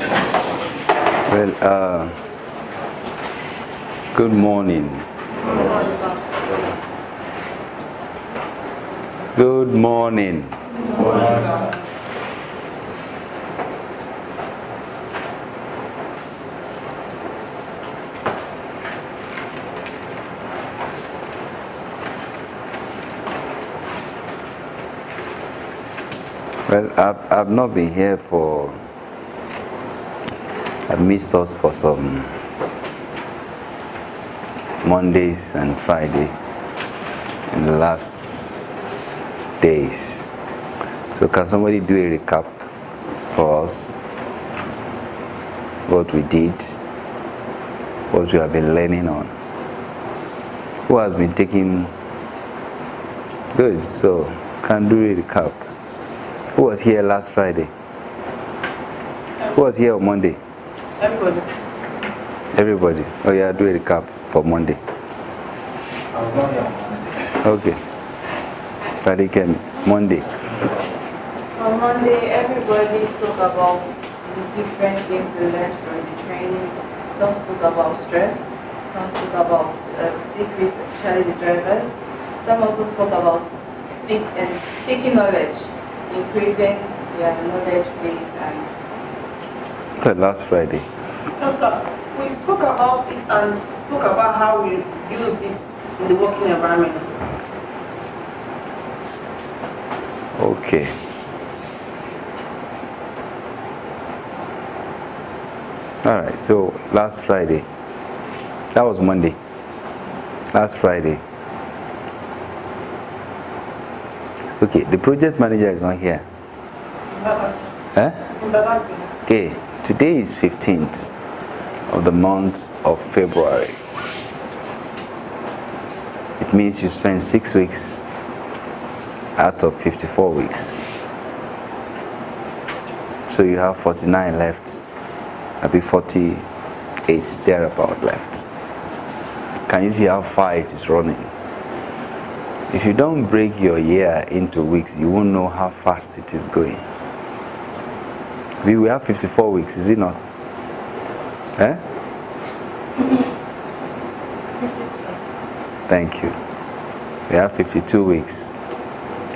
Well, uh, good morning. Good morning. Well, I've, I've not been here for, I've missed us for some Mondays and Friday in the last days. So can somebody do a recap for us? What we did, what we have been learning on. Who has been taking good, so can do a recap. Who was here last Friday? Who was here on Monday? Everybody. Everybody. Oh yeah, do a recap for Monday. I was not here on Monday. Okay. Friday came Monday. On Monday, everybody spoke about the different things they learned from the training. Some spoke about stress, some spoke about uh, secrets, especially the drivers. Some also spoke about speak and seeking knowledge, increasing their knowledge base and The last Friday. No, sir. We spoke about it and spoke about how we use this in the working environment. Okay. All right. So last Friday. That was Monday. Last Friday. Okay. The project manager is not here. Huh? Okay. Today is 15th of the month of February. It means you spend six weeks out of 54 weeks. So you have 49 left, maybe 48 thereabout left. Can you see how far it is running? If you don't break your year into weeks, you won't know how fast it is going. We have 54 weeks, is it not? Eh? Thank you. We have 52 weeks.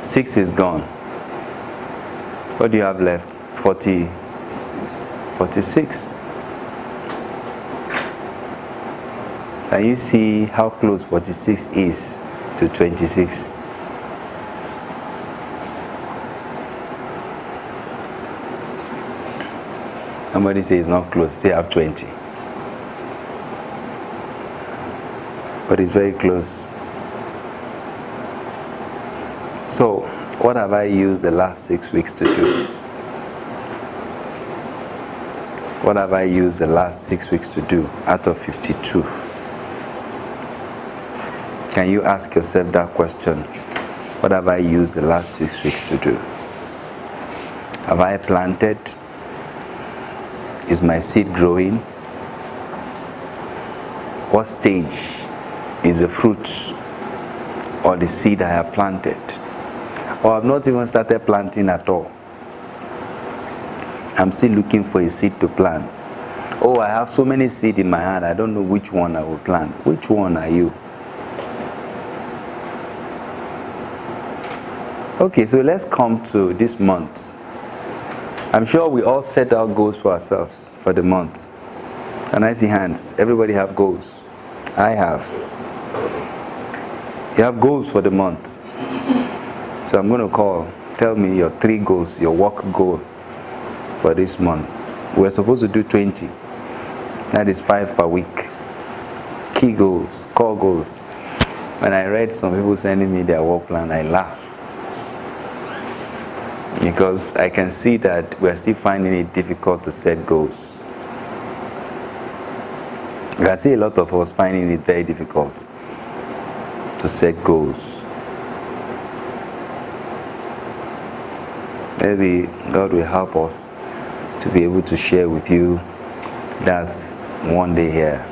Six is gone. What do you have left? 40, 46. Can you see how close 46 is to 26? Somebody says it's not close, they have 20. But it's very close. So, what have I used the last six weeks to do? What have I used the last six weeks to do out of 52? Can you ask yourself that question? What have I used the last six weeks to do? Have I planted? Is my seed growing? What stage is the fruit or the seed I have planted? Or I've not even started planting at all. I'm still looking for a seed to plant. Oh, I have so many seeds in my hand, I don't know which one I will plant. Which one are you? Okay, so let's come to this month. I'm sure we all set our goals for ourselves for the month. And I see hands? Everybody have goals. I have. You have goals for the month. So I'm going to call. Tell me your three goals, your work goal for this month. We're supposed to do 20. That is five per week. Key goals, core goals. When I read some people sending me their work plan, I laugh. Because I can see that we're still finding it difficult to set goals. I can see a lot of us finding it very difficult to set goals. Maybe God will help us to be able to share with you that one day here.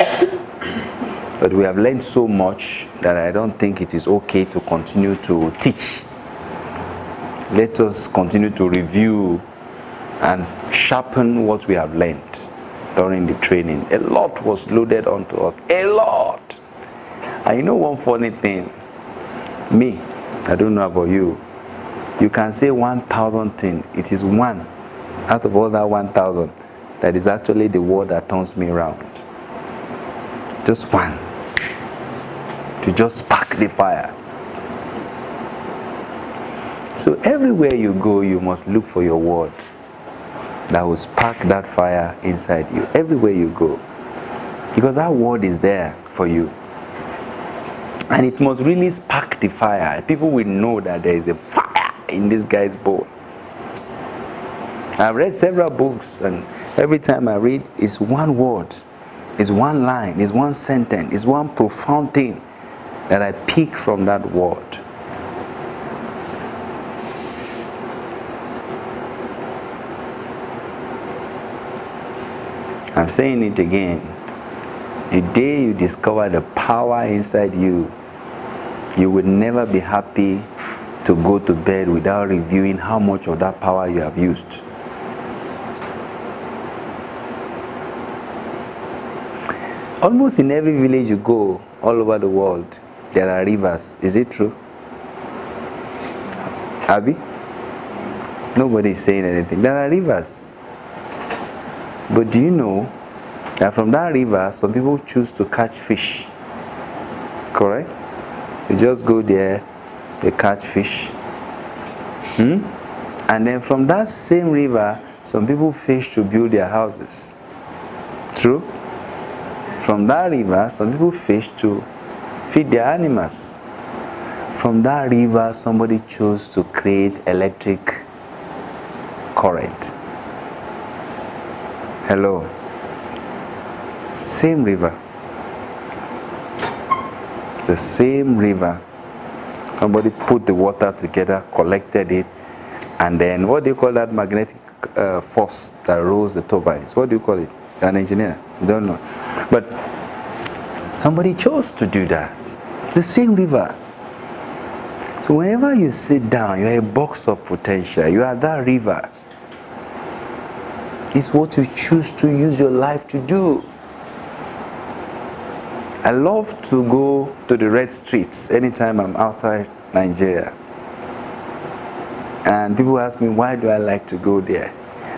But we have learned so much that I don't think it is okay to continue to teach. Let us continue to review and sharpen what we have learned during the training. A lot was loaded onto us. A lot. And you know one funny thing? Me, I don't know about you. You can say 1,000 things. It is one out of all that 1,000 that is actually the word that turns me around. Just one. To just spark the fire. So everywhere you go, you must look for your word that will spark that fire inside you. Everywhere you go. Because that word is there for you. And it must really spark the fire. People will know that there is a fire in this guy's bone. I've read several books, and every time I read, it's one word, it's one line, it's one sentence, it's one profound thing that I pick from that word. I'm saying it again. The day you discover the power inside you, you will never be happy to go to bed without reviewing how much of that power you have used. Almost in every village you go, all over the world, there are rivers. Is it true? Abby? Nobody is saying anything. There are rivers. But do you know that from that river, some people choose to catch fish? Correct? They just go there, they catch fish. Hmm? And then from that same river, some people fish to build their houses. True? From that river, some people fish to feed their animals. From that river, somebody chose to create electric current. Hello. Same river. The same river. Somebody put the water together, collected it, and then what do you call that magnetic uh, force that rolls the turbines? What do you call it? An engineer. You don't know. But somebody chose to do that. The same river. So whenever you sit down, you're a box of potential. You are that river. It's what you choose to use your life to do. I love to go to the red streets anytime I'm outside Nigeria. And people ask me, why do I like to go there?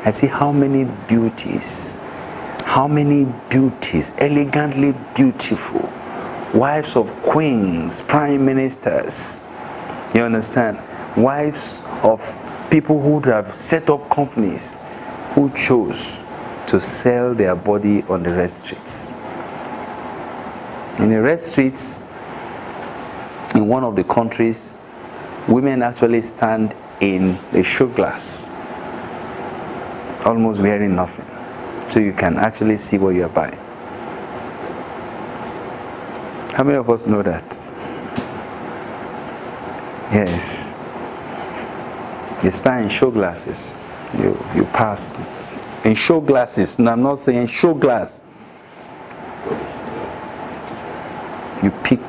I see how many beauties, how many beauties, elegantly beautiful, wives of queens, prime ministers, you understand? Wives of people who have set up companies who chose to sell their body on the red streets. In the red streets, in one of the countries, women actually stand in a show glass, almost wearing nothing. So you can actually see what you are buying. How many of us know that? yes. You stand in show glasses. You, you pass in show glasses. And I'm not saying show glass. You pick.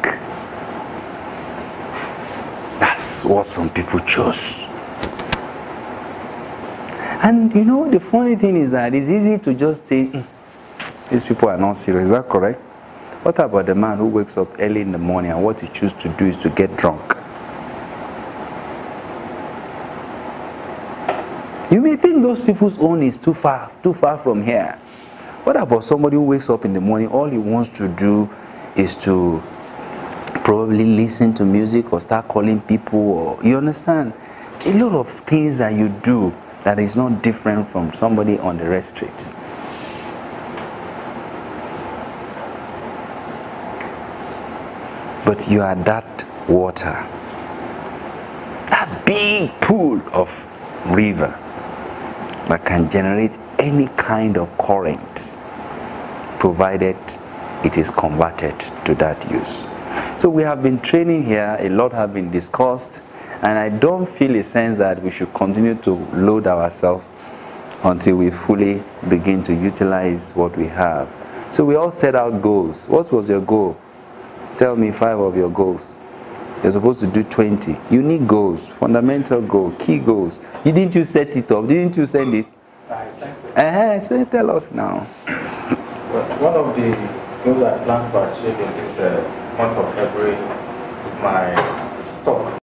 That's what some people chose. And you know, the funny thing is that it's easy to just say, "Mm, these people are not serious. Is that correct? What about the man who wakes up early in the morning and what he chooses to do is to get drunk? You may think those people's own is too far, too far from here. What about somebody who wakes up in the morning, all he wants to do is to probably listen to music or start calling people or you understand? A lot of things that you do that is not different from somebody on the red streets. But you are that water, that big pool of river that can generate any kind of current provided it is converted to that use. So we have been training here, a lot have been discussed, and I don't feel a sense that we should continue to load ourselves until we fully begin to utilize what we have. So we all set out goals. What was your goal? Tell me five of your goals. You're supposed to do 20. Unique goals, fundamental goal, key goals. You didn't you set it up? Didn't you send it? I sent it. Uh, say, tell us now. Well, one of the goals I plan to achieve in this uh, month of February is my stock